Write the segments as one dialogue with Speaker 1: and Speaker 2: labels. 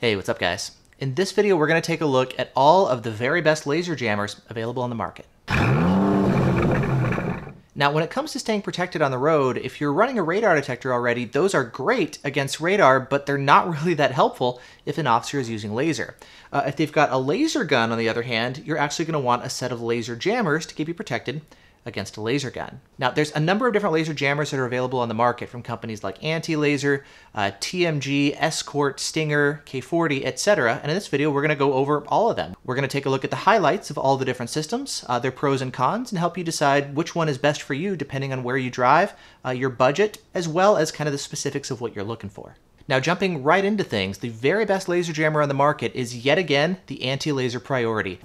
Speaker 1: Hey, what's up guys? In this video, we're going to take a look at all of the very best laser jammers available on the market. Now, when it comes to staying protected on the road, if you're running a radar detector already, those are great against radar, but they're not really that helpful if an officer is using laser. Uh, if they've got a laser gun, on the other hand, you're actually going to want a set of laser jammers to keep you protected against a laser gun. Now, there's a number of different laser jammers that are available on the market from companies like Anti-Laser, uh, TMG, Escort, Stinger, K40, etc. And in this video, we're going to go over all of them. We're going to take a look at the highlights of all the different systems, uh, their pros and cons, and help you decide which one is best for you depending on where you drive, uh, your budget, as well as kind of the specifics of what you're looking for. Now, jumping right into things, the very best laser jammer on the market is yet again the Anti-Laser Priority.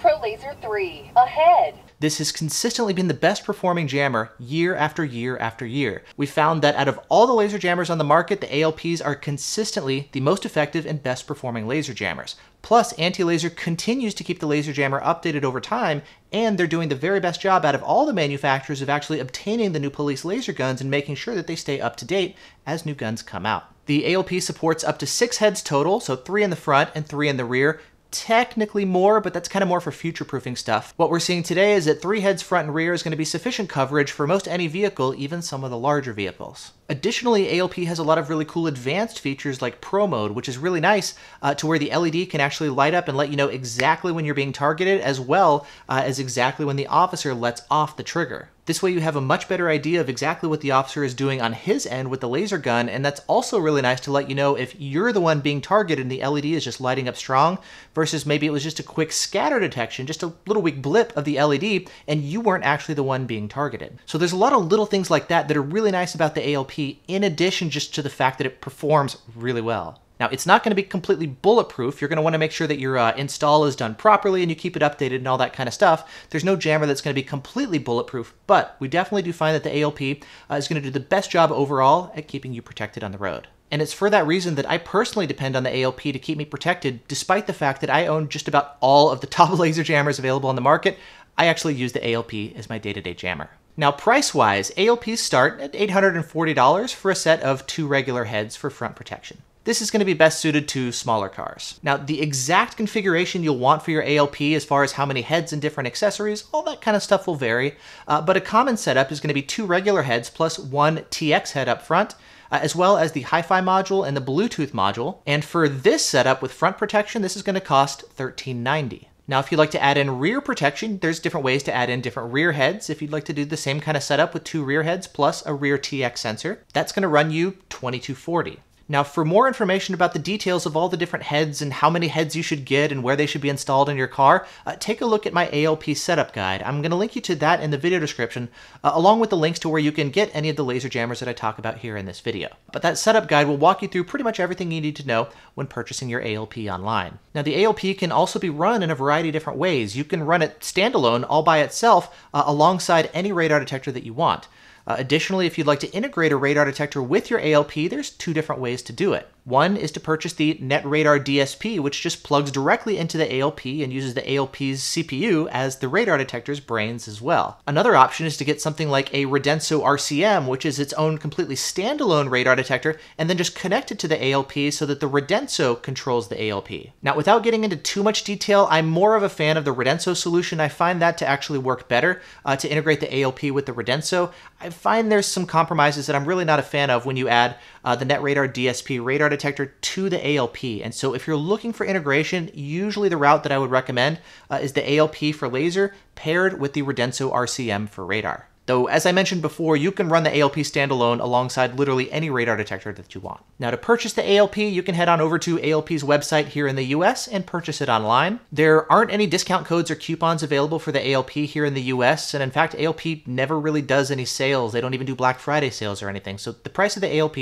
Speaker 2: Pro Laser 3, ahead.
Speaker 1: This has consistently been the best performing jammer year after year after year. We found that out of all the laser jammers on the market, the ALPs are consistently the most effective and best performing laser jammers. Plus, Anti-Laser continues to keep the laser jammer updated over time, and they're doing the very best job out of all the manufacturers of actually obtaining the new police laser guns and making sure that they stay up to date as new guns come out. The ALP supports up to six heads total, so three in the front and three in the rear, technically more, but that's kind of more for future proofing stuff. What we're seeing today is that three heads front and rear is going to be sufficient coverage for most any vehicle, even some of the larger vehicles. Additionally, ALP has a lot of really cool advanced features like Pro Mode, which is really nice uh, to where the LED can actually light up and let you know exactly when you're being targeted, as well uh, as exactly when the officer lets off the trigger. This way you have a much better idea of exactly what the officer is doing on his end with the laser gun, and that's also really nice to let you know if you're the one being targeted and the LED is just lighting up strong, versus maybe it was just a quick scatter detection, just a little weak blip of the LED, and you weren't actually the one being targeted. So there's a lot of little things like that that are really nice about the ALP, in addition just to the fact that it performs really well. Now, it's not going to be completely bulletproof. You're going to want to make sure that your uh, install is done properly and you keep it updated and all that kind of stuff. There's no jammer that's going to be completely bulletproof, but we definitely do find that the ALP uh, is going to do the best job overall at keeping you protected on the road. And it's for that reason that I personally depend on the ALP to keep me protected, despite the fact that I own just about all of the top laser jammers available on the market. I actually use the ALP as my day-to-day -day jammer. Now, price-wise, ALPs start at $840 for a set of two regular heads for front protection. This is going to be best suited to smaller cars. Now, the exact configuration you'll want for your ALP as far as how many heads and different accessories, all that kind of stuff will vary, uh, but a common setup is going to be two regular heads plus one TX head up front, uh, as well as the Hi-Fi module and the Bluetooth module. And for this setup with front protection, this is going to cost $1390. Now, if you'd like to add in rear protection, there's different ways to add in different rear heads. If you'd like to do the same kind of setup with two rear heads plus a rear TX sensor, that's going to run you 2240. Now, for more information about the details of all the different heads and how many heads you should get and where they should be installed in your car, uh, take a look at my ALP setup guide. I'm going to link you to that in the video description, uh, along with the links to where you can get any of the laser jammers that I talk about here in this video. But that setup guide will walk you through pretty much everything you need to know when purchasing your ALP online. Now, the ALP can also be run in a variety of different ways. You can run it standalone all by itself uh, alongside any radar detector that you want. Uh, additionally, if you'd like to integrate a radar detector with your ALP, there's two different ways to do it. One is to purchase the NetRadar DSP, which just plugs directly into the ALP and uses the ALP's CPU as the radar detector's brains as well. Another option is to get something like a Radenso RCM, which is its own completely standalone radar detector, and then just connect it to the ALP so that the Radenso controls the ALP. Now, without getting into too much detail, I'm more of a fan of the Radenso solution. I find that to actually work better uh, to integrate the ALP with the Radenso. I find there's some compromises that I'm really not a fan of when you add uh, the NetRadar DSP radar detector to the ALP. And so if you're looking for integration, usually the route that I would recommend uh, is the ALP for laser paired with the Radenso RCM for radar. Though, as I mentioned before, you can run the ALP standalone alongside literally any radar detector that you want. Now, to purchase the ALP, you can head on over to ALP's website here in the US and purchase it online. There aren't any discount codes or coupons available for the ALP here in the US, and in fact, ALP never really does any sales. They don't even do Black Friday sales or anything, so the price of the ALP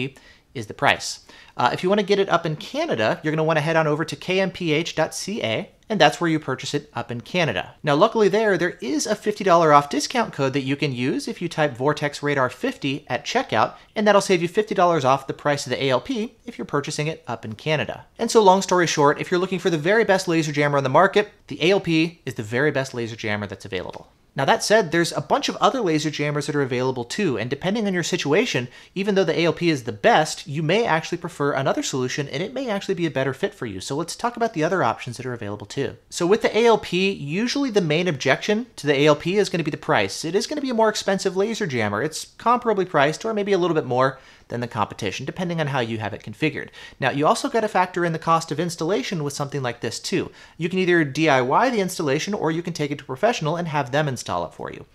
Speaker 1: is the price. Uh, if you want to get it up in Canada, you're going to want to head on over to kmph.ca and that's where you purchase it up in Canada. Now, luckily there, there is a $50 off discount code that you can use if you type Vortex Radar 50 at checkout, and that'll save you $50 off the price of the ALP if you're purchasing it up in Canada. And so long story short, if you're looking for the very best laser jammer on the market, the ALP is the very best laser jammer that's available. Now, that said, there's a bunch of other laser jammers that are available too, and depending on your situation, even though the ALP is the best, you may actually prefer another solution and it may actually be a better fit for you. So, let's talk about the other options that are available too. So, with the ALP, usually the main objection to the ALP is going to be the price. It is going to be a more expensive laser jammer. It's comparably priced, or maybe a little bit more than the competition, depending on how you have it configured. Now, you also got to factor in the cost of installation with something like this too. You can either DIY the installation or you can take it to a professional and have them install it for you.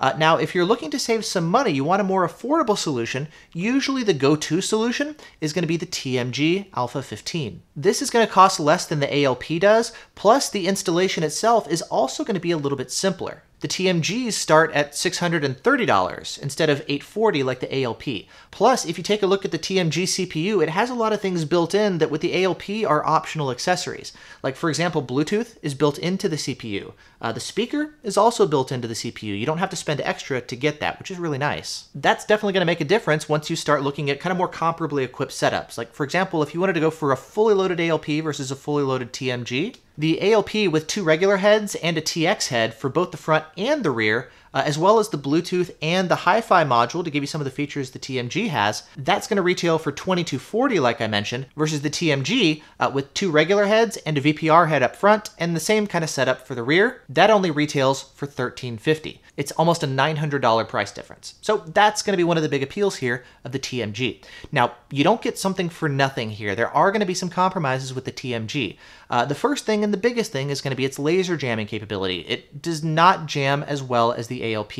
Speaker 1: Uh, now, if you're looking to save some money, you want a more affordable solution, usually the go-to solution is going to be the TMG Alpha 15. This is going to cost less than the ALP does, plus the installation itself is also going to be a little bit simpler. The TMGs start at $630 instead of 840 like the ALP. Plus, if you take a look at the TMG CPU, it has a lot of things built in that with the ALP are optional accessories. Like for example, Bluetooth is built into the CPU. Uh, the speaker is also built into the CPU. You don't have to spend extra to get that, which is really nice. That's definitely going to make a difference once you start looking at kind of more comparably equipped setups. Like for example, if you wanted to go for a fully loaded ALP versus a fully loaded TMG, the ALP with two regular heads and a TX head for both the front and the rear uh, as well as the Bluetooth and the Hi-Fi module to give you some of the features the TMG has. That's going to retail for 2240 like I mentioned, versus the TMG uh, with two regular heads and a VPR head up front and the same kind of setup for the rear. That only retails for 1350. It's almost a $900 price difference. So that's going to be one of the big appeals here of the TMG. Now, you don't get something for nothing here. There are going to be some compromises with the TMG. Uh, the first thing and the biggest thing is going to be its laser jamming capability. It does not jam as well as the ALP.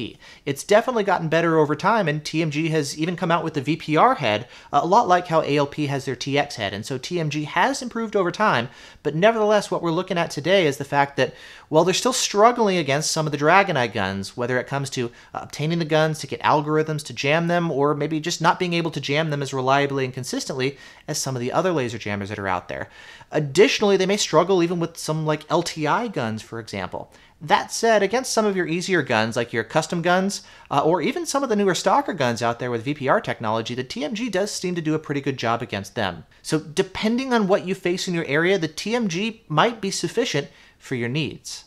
Speaker 1: It's definitely gotten better over time, and TMG has even come out with the VPR head, a lot like how ALP has their TX head. And so TMG has improved over time, but nevertheless, what we're looking at today is the fact that, well, they're still struggling against some of the DragonEye guns, whether it comes to obtaining the guns to get algorithms to jam them, or maybe just not being able to jam them as reliably and consistently as some of the other laser jammers that are out there. Additionally, they may struggle even with some like LTI guns, for example. That said, against some of your easier guns, like your Kustom guns, uh, or even some of the newer stalker guns out there with VPR technology, the TMG does seem to do a pretty good job against them. So, depending on what you face in your area, the TMG might be sufficient for your needs.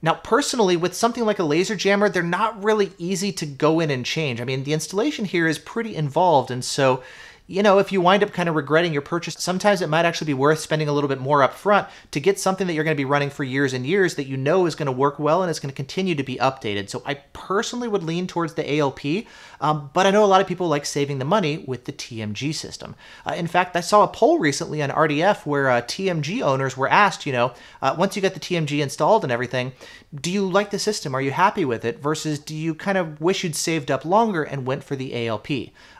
Speaker 1: Now, personally, with something like a laser jammer, they're not really easy to go in and change. I mean, the installation here is pretty involved, and so you know, if you wind up kind of regretting your purchase, sometimes it might actually be worth spending a little bit more up front to get something that you're going to be running for years and years that you know is going to work well and is going to continue to be updated. So I personally would lean towards the ALP, um, but I know a lot of people like saving the money with the TMG system. Uh, in fact, I saw a poll recently on RDF where uh, TMG owners were asked, you know, uh, once you get the TMG installed and everything, do you like the system? Are you happy with it? Versus do you kind of wish you'd saved up longer and went for the ALP?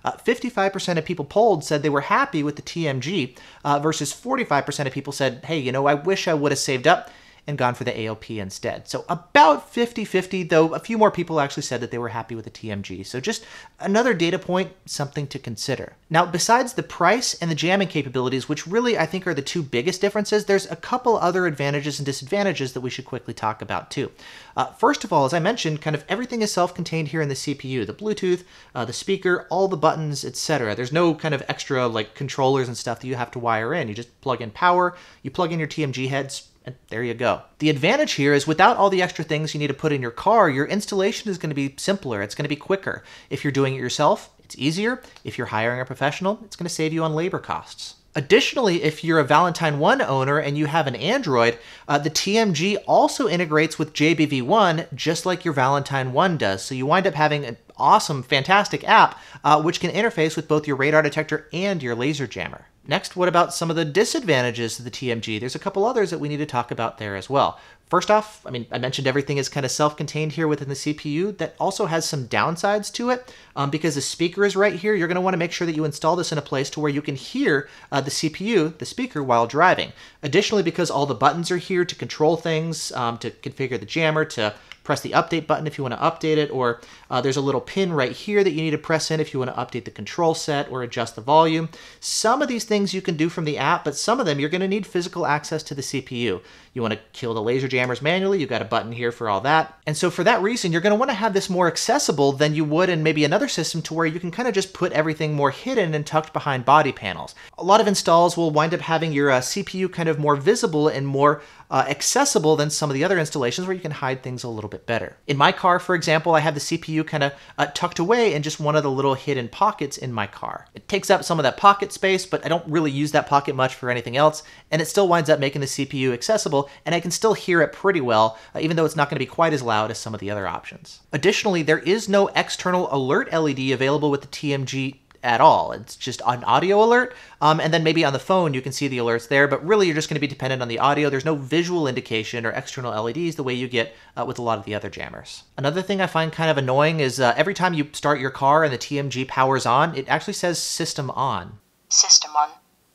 Speaker 1: 55% uh, of people polled said they were happy with the TMG, uh, versus 45% of people said, hey, you know, I wish I would have saved up and gone for the ALP instead. So about 50-50, though a few more people actually said that they were happy with the TMG. So just another data point, something to consider. Now, besides the price and the jamming capabilities, which really I think are the two biggest differences, there's a couple other advantages and disadvantages that we should quickly talk about too. Uh, first of all, as I mentioned, kind of everything is self-contained here in the CPU. The Bluetooth, uh, the speaker, all the buttons, etc. There's no kind of extra like controllers and stuff that you have to wire in. You just plug in power, you plug in your TMG heads, and there you go. The advantage here is without all the extra things you need to put in your car, your installation is going to be simpler. It's going to be quicker. If you're doing it yourself, it's easier. If you're hiring a professional, it's going to save you on labor costs. Additionally, if you're a Valentine 1 owner and you have an Android, uh, the TMG also integrates with JBV1 just like your Valentine 1 does. So you wind up having an awesome, fantastic app uh, which can interface with both your radar detector and your laser jammer. Next, what about some of the disadvantages of the TMG? There's a couple others that we need to talk about there as well. First off, I mean, I mentioned everything is kind of self-contained here within the CPU. That also has some downsides to it um, because the speaker is right here. You're going to want to make sure that you install this in a place to where you can hear uh, the CPU, the speaker, while driving. Additionally, because all the buttons are here to control things, um, to configure the jammer, to press the update button if you want to update it, or uh, there's a little pin right here that you need to press in if you want to update the control set or adjust the volume. Some of these things you can do from the app, but some of them you're going to need physical access to the CPU. You want to kill the laser jammer jammers manually. You've got a button here for all that. And so for that reason, you're going to want to have this more accessible than you would in maybe another system to where you can kind of just put everything more hidden and tucked behind body panels. A lot of installs will wind up having your uh, CPU kind of more visible and more uh, accessible than some of the other installations where you can hide things a little bit better. In my car, for example, I have the CPU kind of uh, tucked away in just one of the little hidden pockets in my car. It takes up some of that pocket space, but I don't really use that pocket much for anything else, and it still winds up making the CPU accessible, and I can still hear it pretty well, uh, even though it's not going to be quite as loud as some of the other options. Additionally, there is no external alert LED available with the TMG at all. It's just an audio alert, um, and then maybe on the phone you can see the alerts there, but really you're just going to be dependent on the audio. There's no visual indication or external LEDs the way you get uh, with a lot of the other jammers. Another thing I find kind of annoying is uh, every time you start your car and the TMG powers on, it actually says system on.
Speaker 3: System on.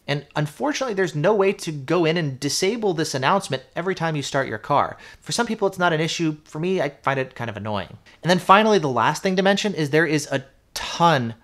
Speaker 1: And unfortunately, there's no way to go in and disable this announcement every time you start your car. For some people, it's not an issue. For me, I find it kind of annoying. And then finally, the last thing to mention is there is a ton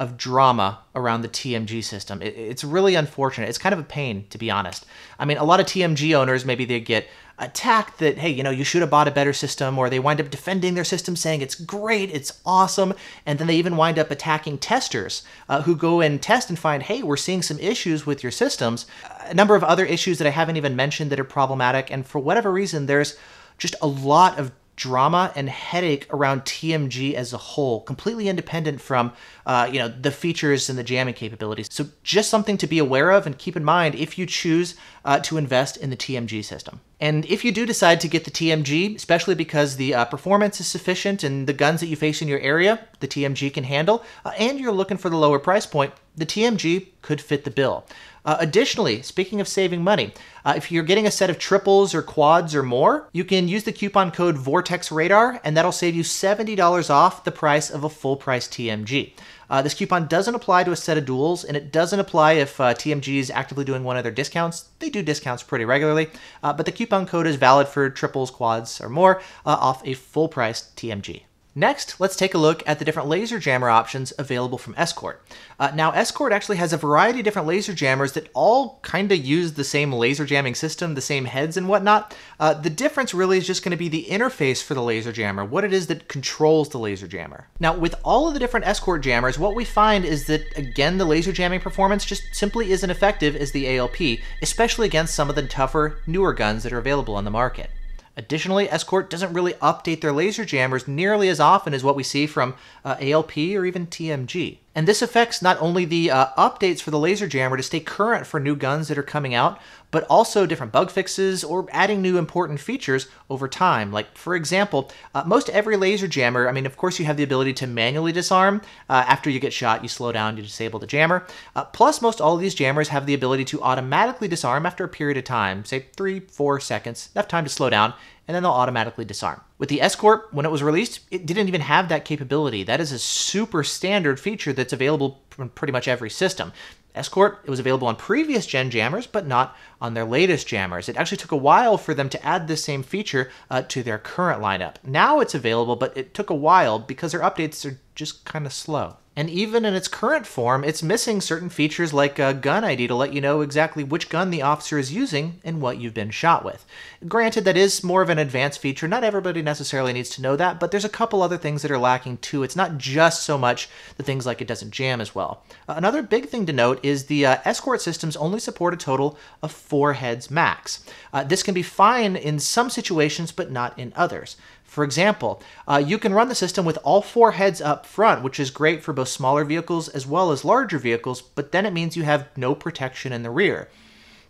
Speaker 1: of drama around the TMG system. It, it's really unfortunate. It's kind of a pain, to be honest. I mean, a lot of TMG owners, maybe they get attacked that, hey, you know, you should have bought a better system, or they wind up defending their system saying it's great, it's awesome, and then they even wind up attacking testers uh, who go and test and find, hey, we're seeing some issues with your systems. A number of other issues that I haven't even mentioned that are problematic, and for whatever reason, there's just a lot of drama and headache around TMG as a whole, completely independent from uh, you know the features and the jamming capabilities. So just something to be aware of and keep in mind if you choose uh, to invest in the TMG system. And if you do decide to get the TMG, especially because the uh, performance is sufficient and the guns that you face in your area, the TMG can handle, uh, and you're looking for the lower price point, the TMG could fit the bill. Uh, additionally, speaking of saving money, uh, if you're getting a set of triples or quads or more, you can use the coupon code Vortex Radar, and that'll save you $70 off the price of a full price TMG. Uh, this coupon doesn't apply to a set of duals, and it doesn't apply if uh, TMG is actively doing one of their discounts. They do discounts pretty regularly, uh, but the coupon code is valid for triples, quads, or more uh, off a full price TMG. Next, let's take a look at the different laser jammer options available from Escort. Uh, now, Escort actually has a variety of different laser jammers that all kind of use the same laser jamming system, the same heads and whatnot. Uh, the difference really is just going to be the interface for the laser jammer, what it is that controls the laser jammer. Now, with all of the different Escort jammers, what we find is that, again, the laser jamming performance just simply isn't effective as the ALP, especially against some of the tougher, newer guns that are available on the market. Additionally, Escort doesn't really update their laser jammers nearly as often as what we see from uh, ALP or even TMG. And this affects not only the uh, updates for the laser jammer to stay current for new guns that are coming out, but also different bug fixes or adding new important features over time. Like, for example, uh, most every laser jammer, I mean, of course, you have the ability to manually disarm. Uh, after you get shot, you slow down, you disable the jammer. Uh, plus, most all of these jammers have the ability to automatically disarm after a period of time, say three, four seconds, enough time to slow down, and then they'll automatically disarm. With the Escort, when it was released, it didn't even have that capability. That is a super standard feature that's available from pretty much every system. Escort, it was available on previous gen jammers, but not on their latest jammers. It actually took a while for them to add this same feature uh, to their current lineup. Now it's available, but it took a while because their updates are just kind of slow. And even in its current form, it's missing certain features like a gun ID to let you know exactly which gun the officer is using and what you've been shot with. Granted, that is more of an advanced feature. Not everybody necessarily needs to know that, but there's a couple other things that are lacking too. It's not just so much the things like it doesn't jam as well. Uh, another big thing to note is the uh, escort systems only support a total of four heads max. Uh, this can be fine in some situations, but not in others. For example, uh, you can run the system with all four heads up front, which is great for both smaller vehicles as well as larger vehicles, but then it means you have no protection in the rear.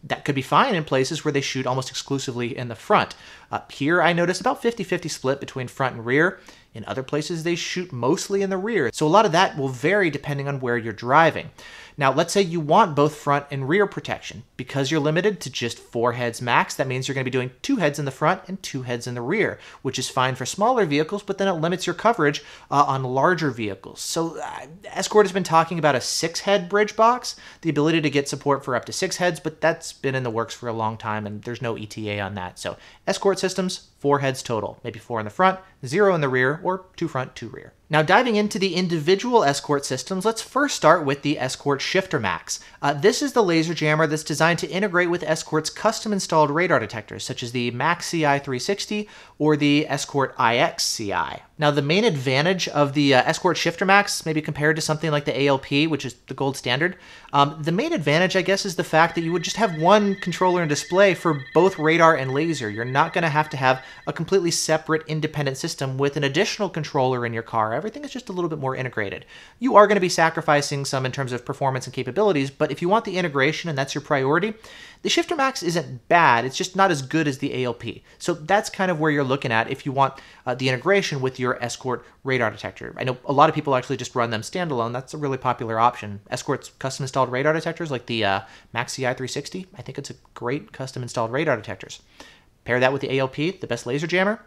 Speaker 1: That could be fine in places where they shoot almost exclusively in the front. Up here, I notice about 50 50 split between front and rear. In other places, they shoot mostly in the rear. So a lot of that will vary depending on where you're driving. Now, let's say you want both front and rear protection. Because you're limited to just four heads max, that means you're going to be doing two heads in the front and two heads in the rear, which is fine for smaller vehicles, but then it limits your coverage uh, on larger vehicles. So, uh, Escort has been talking about a six head bridge box, the ability to get support for up to six heads, but that's been in the works for a long time and there's no ETA on that. So, Escort systems, four heads total, maybe four in the front, zero in the rear, or two front, two rear. Now, diving into the individual Escort systems, let's first start with the Escort ShifterMax. Uh, this is the laser jammer that's designed to integrate with Escort's custom installed radar detectors, such as the Max CI 360 or the Escort IX CI. Now, the main advantage of the uh, Escort ShifterMax, maybe compared to something like the ALP, which is the gold standard, um, the main advantage, I guess, is the fact that you would just have one controller and display for both radar and laser. You're not going to have to have a completely separate, independent system with an additional controller in your car. Everything is just a little bit more integrated. You are going to be sacrificing some in terms of performance and capabilities, but if you want the integration and that's your priority, the ShifterMax isn't bad, it's just not as good as the ALP. So that's kind of where you're looking at if you want uh, the integration with your Escort radar detector. I know a lot of people actually just run them standalone. That's a really popular option. Escort's custom installed radar detectors like the uh, Max CI 360, I think it's a great custom installed radar detectors. Pair that with the ALP, the best laser jammer,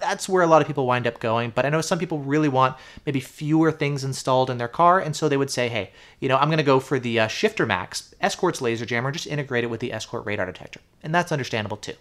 Speaker 1: that's where a lot of people wind up going. But I know some people really want maybe fewer things installed in their car, and so they would say, hey, you know, I'm going to go for the uh, ShifterMax Escort's laser jammer, just integrate it with the Escort radar detector, and that's understandable too.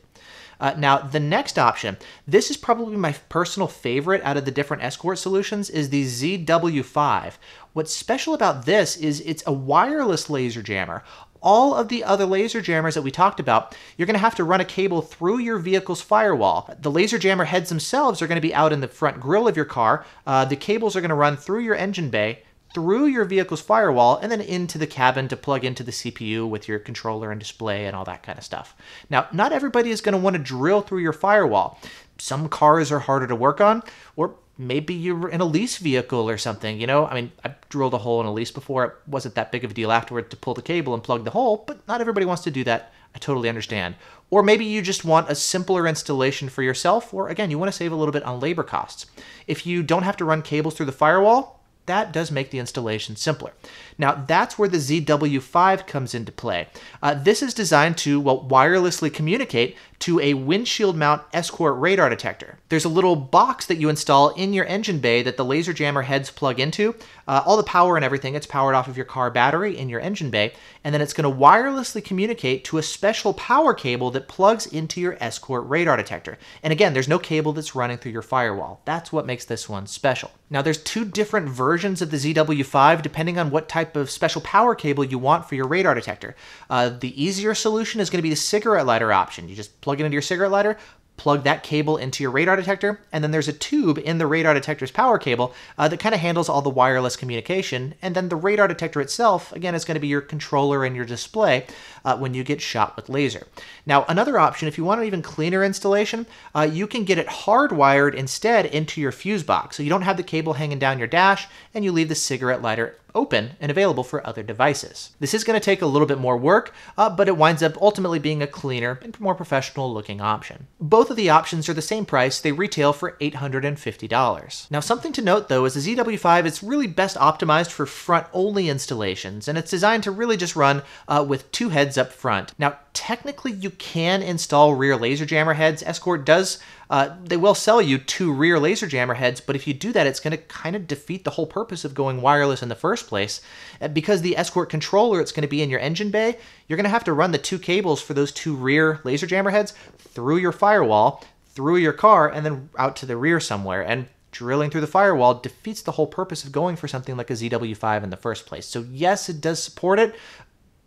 Speaker 1: Uh, now, the next option, this is probably my personal favorite out of the different Escort solutions, is the ZW5. What's special about this is it's a wireless laser jammer all of the other laser jammers that we talked about, you're going to have to run a cable through your vehicle's firewall. The laser jammer heads themselves are going to be out in the front grille of your car. Uh, the cables are going to run through your engine bay, through your vehicle's firewall, and then into the cabin to plug into the CPU with your controller and display and all that kind of stuff. Now, not everybody is going to want to drill through your firewall. Some cars are harder to work on, or maybe you're in a lease vehicle or something, you know? I mean, I drilled a hole in a lease before. It wasn't that big of a deal afterward to pull the cable and plug the hole, but not everybody wants to do that. I totally understand. Or maybe you just want a simpler installation for yourself, or again, you want to save a little bit on labor costs. If you don't have to run cables through the firewall, that does make the installation simpler. Now, that's where the ZW5 comes into play. Uh, this is designed to, well, wirelessly communicate to a windshield mount Escort radar detector. There's a little box that you install in your engine bay that the laser jammer heads plug into. Uh, all the power and everything, it's powered off of your car battery in your engine bay, and then it's going to wirelessly communicate to a special power cable that plugs into your Escort radar detector. And again, there's no cable that's running through your firewall. That's what makes this one special. Now, there's two different versions of the ZW5 depending on what type of special power cable you want for your radar detector. Uh, the easier solution is going to be the cigarette lighter option. You just plug it into your cigarette lighter, plug that cable into your radar detector, and then there's a tube in the radar detector's power cable uh, that kind of handles all the wireless communication. And then the radar detector itself, again, is going to be your controller and your display uh, when you get shot with laser. Now, another option, if you want an even cleaner installation, uh, you can get it hardwired instead into your fuse box. So you don't have the cable hanging down your dash, and you leave the cigarette lighter open and available for other devices. This is going to take a little bit more work, uh, but it winds up ultimately being a cleaner and more professional looking option. Both of the options are the same price, they retail for $850. Now something to note though is the ZW5 is really best optimized for front only installations, and it's designed to really just run uh, with two heads up front. Now technically you can install rear laser jammer heads. Escort does, uh, they will sell you two rear laser jammer heads, but if you do that, it's going to kind of defeat the whole purpose of going wireless in the first place. Uh, because the Escort controller, it's going to be in your engine bay, you're going to have to run the two cables for those two rear laser jammer heads through your firewall, through your car, and then out to the rear somewhere. And drilling through the firewall defeats the whole purpose of going for something like a ZW5 in the first place. So yes, it does support it,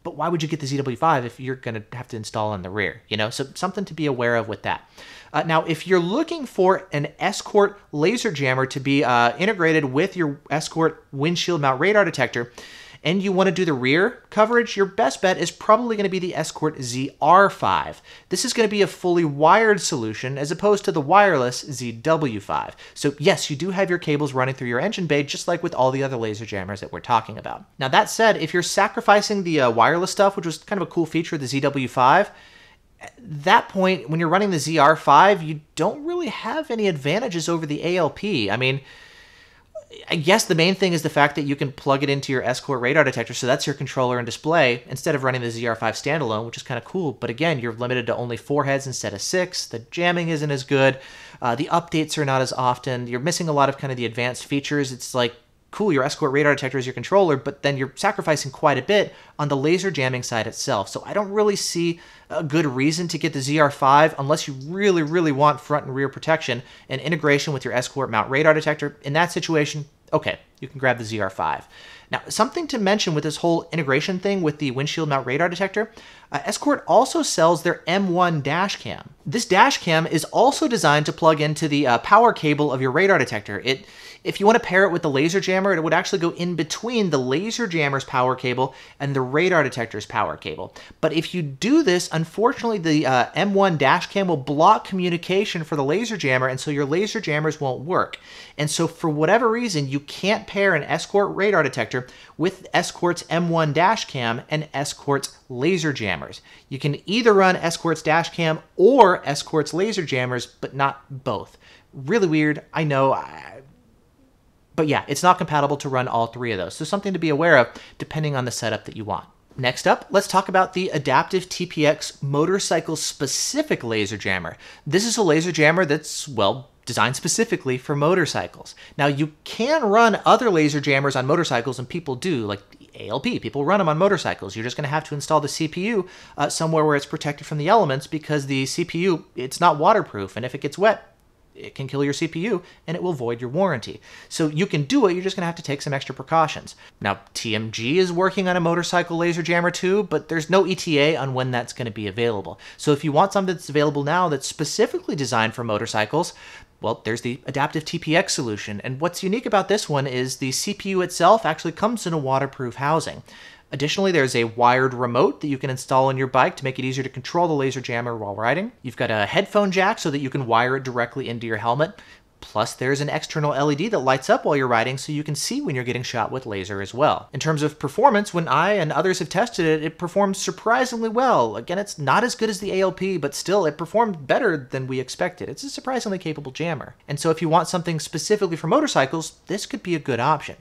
Speaker 1: but why would you get the ZW5 if you're going to have to install in the rear? You know, so something to be aware of with that. Uh, now, if you're looking for an Escort laser jammer to be uh, integrated with your Escort windshield mount radar detector, and you want to do the rear coverage, your best bet is probably going to be the Escort ZR5. This is going to be a fully wired solution as opposed to the wireless ZW5. So yes, you do have your cables running through your engine bay just like with all the other laser jammers that we're talking about. Now that said, if you're sacrificing the uh, wireless stuff, which was kind of a cool feature of the ZW5, at that point, when you're running the ZR5, you don't really have any advantages over the ALP. I mean, I guess the main thing is the fact that you can plug it into your Escort radar detector, so that's your controller and display, instead of running the ZR5 standalone, which is kind of cool. But again, you're limited to only four heads instead of six. The jamming isn't as good. Uh, the updates are not as often. You're missing a lot of kind of the advanced features. It's like cool, your escort radar detector is your controller, but then you're sacrificing quite a bit on the laser jamming side itself. So I don't really see a good reason to get the ZR5 unless you really, really want front and rear protection and integration with your escort mount radar detector. In that situation, okay, you can grab the ZR5. Now, something to mention with this whole integration thing with the windshield mount radar detector, uh, Escort also sells their M1 dash cam. This dash cam is also designed to plug into the uh, power cable of your radar detector. It if you want to pair it with the laser jammer, it would actually go in between the laser jammer's power cable and the radar detector's power cable. But if you do this, unfortunately, the uh, M1 dash cam will block communication for the laser jammer, and so your laser jammers won't work. And so, for whatever reason, you can't pair an Escort radar detector with Escort's M1 dash cam and Escort's laser jammers. You can either run Escort's dash cam or Escort's laser jammers, but not both. Really weird. I know. I, but yeah, it's not compatible to run all three of those. So something to be aware of depending on the setup that you want. Next up, let's talk about the Adaptiv TPX motorcycle specific laser jammer. This is a laser jammer that's, well, designed specifically for motorcycles. Now, you can run other laser jammers on motorcycles, and people do, like ALP. People run them on motorcycles. You're just going to have to install the CPU uh, somewhere where it's protected from the elements because the CPU, it's not waterproof, and if it gets wet, it can kill your CPU and it will void your warranty. So you can do it, you're just going to have to take some extra precautions. Now, TMG is working on a motorcycle laser jammer too, but there's no ETA on when that's going to be available. So if you want something that's available now that's specifically designed for motorcycles, well, there's the Adaptiv TPX solution. And what's unique about this one is the CPU itself actually comes in a waterproof housing. Additionally, there's a wired remote that you can install on your bike to make it easier to control the laser jammer while riding. You've got a headphone jack so that you can wire it directly into your helmet. Plus, there's an external LED that lights up while you're riding so you can see when you're getting shot with laser as well. In terms of performance, when I and others have tested it, it performs surprisingly well. Again, it's not as good as the ALP, but still, it performed better than we expected. It's a surprisingly capable jammer. And so if you want something specifically for motorcycles, this could be a good option.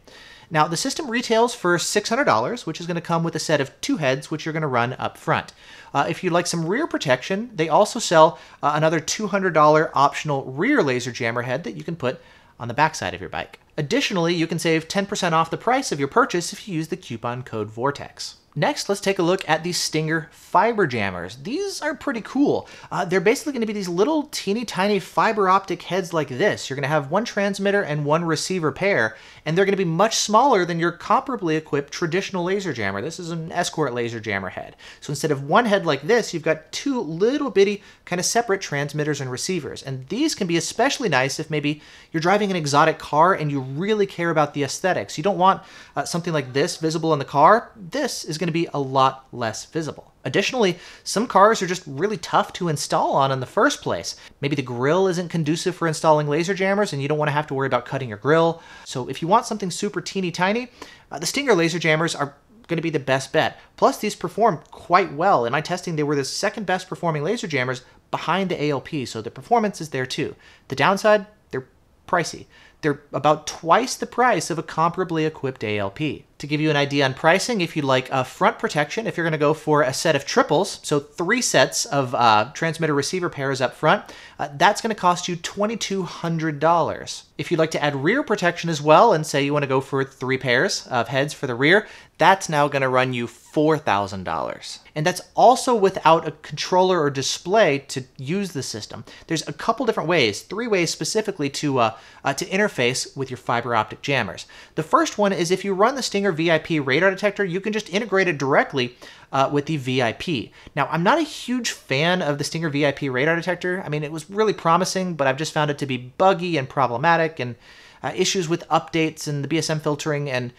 Speaker 1: Now, the system retails for $600, which is going to come with a set of two heads, which you're going to run up front. Uh, if you'd like some rear protection, they also sell uh, another $200 optional rear laser jammer head that you can put on the backside of your bike. Additionally, you can save 10% off the price of your purchase if you use the coupon code VORTEX. Next, let's take a look at the Stinger fiber jammers. These are pretty cool. Uh, they're basically going to be these little teeny tiny fiber optic heads like this. You're going to have one transmitter and one receiver pair, and they're going to be much smaller than your comparably equipped traditional laser jammer. This is an Escort laser jammer head. So instead of one head like this, you've got two little bitty kind of separate transmitters and receivers. And these can be especially nice if maybe you're driving an exotic car and you really care about the aesthetics. You don't want uh, something like this visible in the car. This is going to be a lot less visible. Additionally, some cars are just really tough to install on in the first place. Maybe the grill isn't conducive for installing laser jammers and you don't want to have to worry about cutting your grill. So if you want something super teeny tiny, uh, the Stinger laser jammers are going to be the best bet. Plus, these perform quite well. In my testing, they were the second best performing laser jammers behind the ALP, so the performance is there too. The downside, they're pricey. They're about twice the price of a comparably equipped ALP. To give you an idea on pricing, if you'd like a front protection, if you're going to go for a set of triples, so three sets of uh, transmitter receiver pairs up front, uh, that's going to cost you $2,200. If you'd like to add rear protection as well, and say you want to go for three pairs of heads for the rear, that's now going to run you $4,000. And that's also without a controller or display to use the system. There's a couple different ways, three ways specifically to, uh, uh, to interface with your fiber optic jammers. The first one is if you run the Stinger VIP radar detector, you can just integrate it directly uh, with the VIP. Now, I'm not a huge fan of the Stinger VIP radar detector. I mean, it was really promising, but I've just found it to be buggy and problematic and uh, issues with updates and the BSM filtering and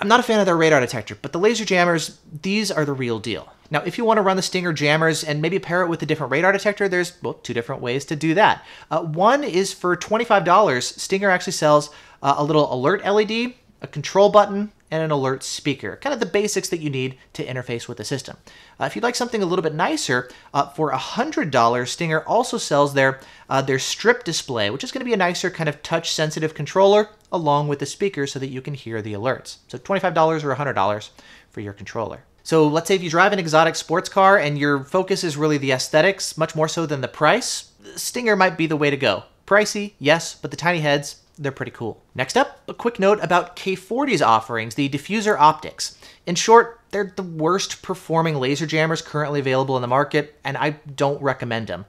Speaker 1: I'm not a fan of their radar detector, but the laser jammers, these are the real deal. Now, if you want to run the Stinger jammers and maybe pair it with a different radar detector, there's well, two different ways to do that. Uh, one is for $25, Stinger actually sells uh, a little alert LED, a control button, and an alert speaker. Kind of the basics that you need to interface with the system. Uh, if you'd like something a little bit nicer, uh, for $100, Stinger also sells their, uh, their strip display, which is going to be a nicer kind of touch-sensitive controller along with the speaker so that you can hear the alerts. So $25 or $100 for your controller. So let's say if you drive an exotic sports car and your focus is really the aesthetics, much more so than the price, Stinger might be the way to go. Pricey, yes, but the tiny heads, they're pretty cool. Next up, a quick note about K40's offerings, the Defuser Optix. In short, they're the worst performing laser jammers currently available in the market, and I don't recommend them.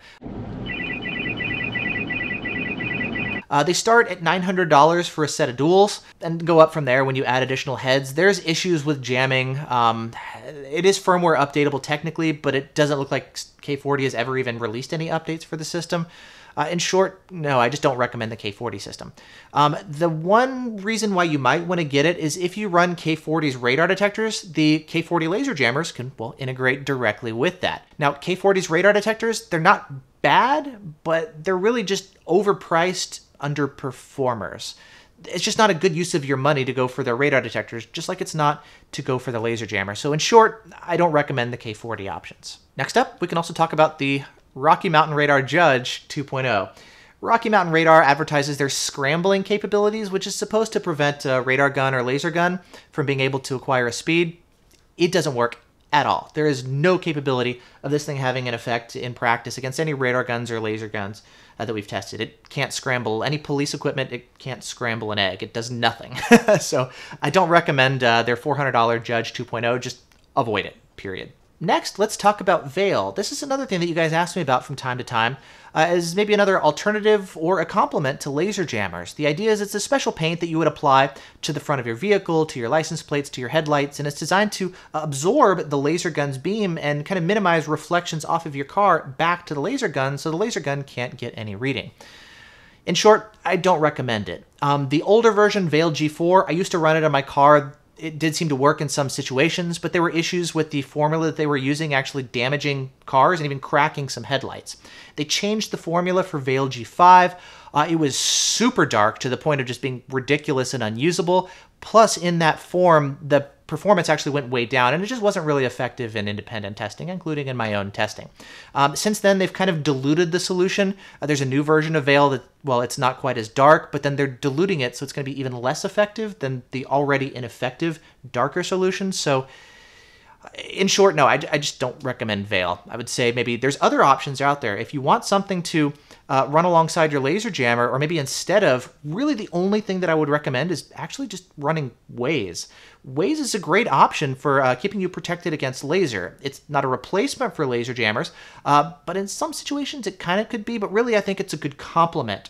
Speaker 1: Uh, they start at $900 for a set of duals and go up from there when you add additional heads. There's issues with jamming. Um, it is firmware updatable technically, but it doesn't look like K40 has ever even released any updates for the system. Uh, in short, no, I just don't recommend the K40 system. Um, the one reason why you might want to get it is if you run K40's radar detectors, the K40 laser jammers can, well, integrate directly with that. Now, K40's radar detectors, they're not bad, but they're really just overpriced underperformers. It's just not a good use of your money to go for the radar detectors, just like it's not to go for the laser jammer. So, in short, I don't recommend the K40 options. Next up, we can also talk about the Rocky Mountain Radar Judge 2.0. Rocky Mountain Radar advertises their scrambling capabilities, which is supposed to prevent a radar gun or laser gun from being able to acquire a speed. It doesn't work at all. There is no capability of this thing having an effect in practice against any radar guns or laser guns uh, that we've tested. It can't scramble any police equipment. It can't scramble an egg. It does nothing. so I don't recommend uh, their $400 Judge 2.0. Just avoid it, period. Next, let's talk about Veil. This is another thing that you guys ask me about from time to time, uh, as maybe another alternative or a complement to laser jammers. The idea is it's a special paint that you would apply to the front of your vehicle, to your license plates, to your headlights, and it's designed to absorb the laser gun's beam and kind of minimize reflections off of your car back to the laser gun so the laser gun can't get any reading. In short, I don't recommend it. Um, the older version, Veil G4, I used to run it on my car it did seem to work in some situations, but there were issues with the formula that they were using actually damaging cars and even cracking some headlights. They changed the formula for Veil G5. Uh, it was super dark to the point of just being ridiculous and unusable. Plus, in that form, the performance actually went way down, and it just wasn't really effective in independent testing, including in my own testing. Um, since then, they've kind of diluted the solution. Uh, there's a new version of Veil that, well, it's not quite as dark, but then they're diluting it so it's going to be even less effective than the already ineffective darker solution. So, in short, no, I, I just don't recommend Veil. I would say maybe there's other options out there. If you want something to uh, run alongside your laser jammer, or maybe instead of, really the only thing that I would recommend is actually just running Waze. Waze is a great option for uh, keeping you protected against laser. It's not a replacement for laser jammers, uh, but in some situations it kind of could be, but really I think it's a good complement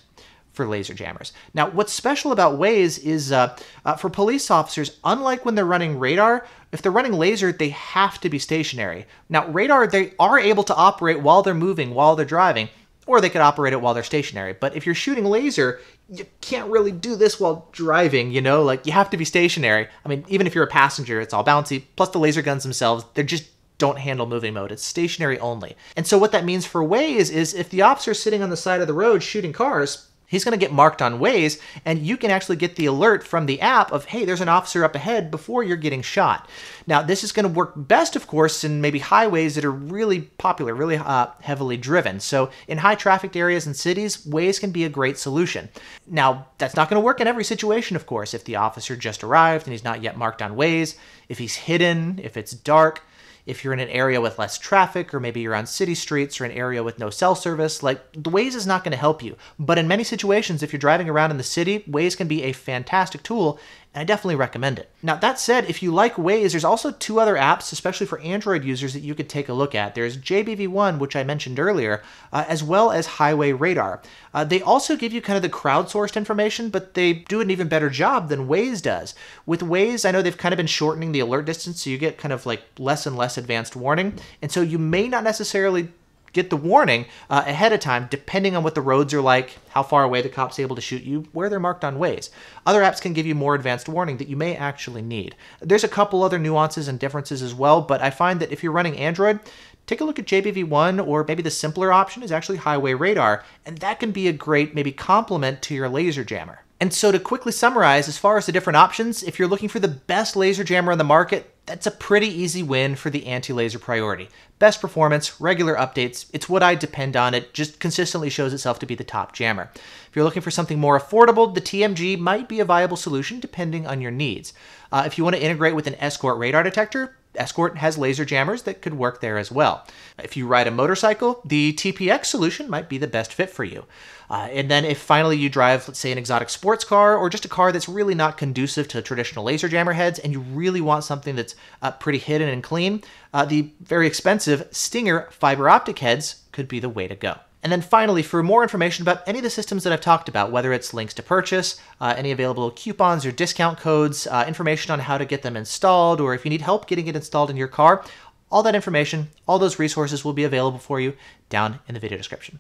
Speaker 1: for laser jammers. Now, what's special about Waze is uh, uh, for police officers, unlike when they're running radar, if they're running laser, they have to be stationary. Now, radar, they are able to operate while they're moving, while they're driving, or they could operate it while they're stationary. But if you're shooting laser, you can't really do this while driving, you know? Like, you have to be stationary. I mean, even if you're a passenger, it's all bouncy. Plus, the laser guns themselves, they're just don't handle moving mode. It's stationary only. And so what that means for Waze is if the officer's sitting on the side of the road shooting cars, he's going to get marked on Waze and you can actually get the alert from the app of, hey, there's an officer up ahead before you're getting shot. Now, this is going to work best, of course, in maybe highways that are really popular, really uh, heavily driven. So, in high trafficked areas and cities, Waze can be a great solution. Now, that's not going to work in every situation, of course. If the officer just arrived and he's not yet marked on Waze if he's hidden, if it's dark, if you're in an area with less traffic, or maybe you're on city streets or an area with no cell service, like the Waze is not going to help you. But in many situations, if you're driving around in the city, Waze can be a fantastic tool and I definitely recommend it. Now, that said, if you like Waze, there's also two other apps, especially for Android users, that you could take a look at. There's JBV1, which I mentioned earlier, uh, as well as Highway Radar. Uh, they also give you kind of the crowdsourced information, but they do an even better job than Waze does. With Waze, I know they've kind of been shortening the alert distance, so you get kind of like less and less advanced warning. And so you may not necessarily get the warning uh, ahead of time, depending on what the roads are like, how far away the cop's able to shoot you, where they're marked on Waze. Other apps can give you more advanced warning that you may actually need. There's a couple other nuances and differences as well, but I find that if you're running Android, take a look at JBV1 or maybe the simpler option is actually Highway Radar, and that can be a great maybe complement to your laser jammer. And so to quickly summarize, as far as the different options, if you're looking for the best laser jammer on the market, that's a pretty easy win for the anti-laser priority. Best performance, regular updates, it's what I depend on. It just consistently shows itself to be the top jammer. If you're looking for something more affordable, the TMG might be a viable solution depending on your needs. Uh, if you want to integrate with an escort radar detector, Escort has laser jammers that could work there as well. If you ride a motorcycle, the TPX solution might be the best fit for you. Uh, and then if finally you drive, let's say, an exotic sports car or just a car that's really not conducive to traditional laser jammer heads and you really want something that's uh, pretty hidden and clean, uh, the very expensive Stinger fiber optic heads could be the way to go. And then finally, for more information about any of the systems that I've talked about, whether it's links to purchase, uh, any available coupons or discount codes, uh, information on how to get them installed, or if you need help getting it installed in your car, all that information, all those resources will be available for you down in the video description.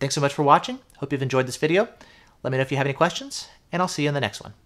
Speaker 1: Thanks so much for watching. Hope you've enjoyed this video. Let me know if you have any questions, and I'll see you in the next one.